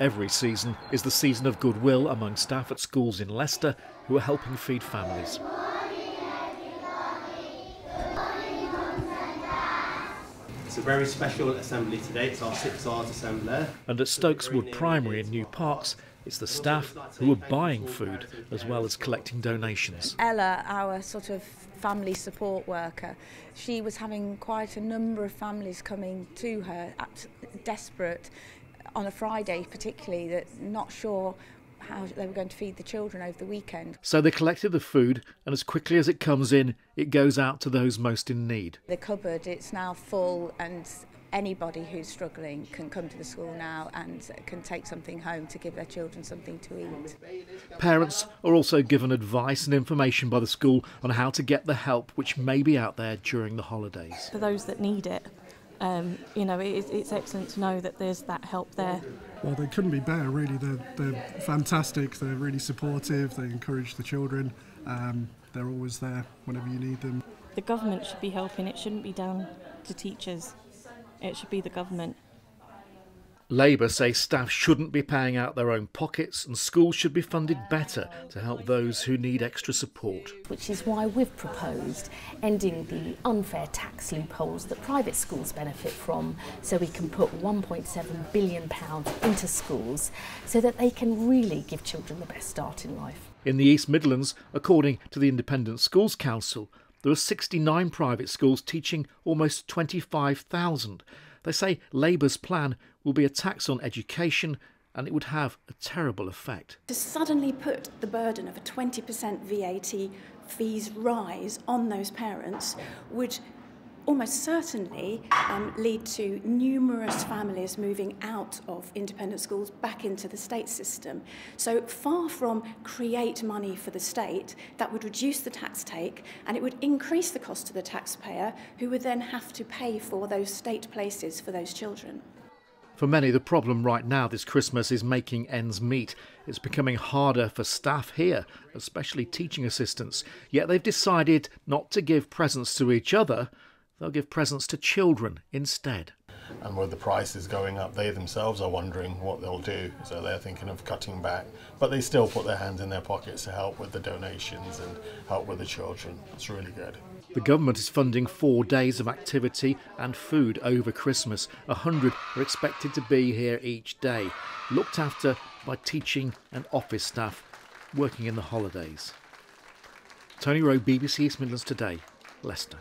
Every season is the season of goodwill among staff at schools in Leicester who are helping feed families. It's a very special assembly today. It's our six hours assembly. And at Stokes Wood Primary in New Parks, it's the staff who are buying food as well as collecting donations. Ella, our sort of family support worker, she was having quite a number of families coming to her, desperate on a Friday particularly, that not sure how they were going to feed the children over the weekend. So they collected the food, and as quickly as it comes in, it goes out to those most in need. The cupboard, it's now full, and anybody who's struggling can come to the school now and can take something home to give their children something to eat. Parents are also given advice and information by the school on how to get the help which may be out there during the holidays. For those that need it, um, you know, it, it's excellent to know that there's that help there. Well, they couldn't be better, really. They're, they're fantastic, they're really supportive, they encourage the children, um, they're always there whenever you need them. The government should be helping, it shouldn't be down to teachers. It should be the government. Labour say staff shouldn't be paying out their own pockets and schools should be funded better to help those who need extra support. Which is why we've proposed ending the unfair tax loopholes that private schools benefit from so we can put 1.7 billion pounds into schools so that they can really give children the best start in life. In the East Midlands, according to the Independent Schools Council, there are 69 private schools teaching almost 25,000. They say Labour's plan will be a tax on education and it would have a terrible effect. To suddenly put the burden of a 20% VAT fees rise on those parents would almost certainly um, lead to numerous families moving out of independent schools back into the state system. So far from create money for the state, that would reduce the tax take and it would increase the cost to the taxpayer who would then have to pay for those state places for those children. For many, the problem right now this Christmas is making ends meet. It's becoming harder for staff here, especially teaching assistants. Yet they've decided not to give presents to each other, they'll give presents to children instead. And with the prices going up, they themselves are wondering what they'll do. So they're thinking of cutting back. But they still put their hands in their pockets to help with the donations and help with the children. It's really good. The government is funding four days of activity and food over Christmas. A hundred are expected to be here each day, looked after by teaching and office staff working in the holidays. Tony Roe, BBC East Midlands Today, Leicester.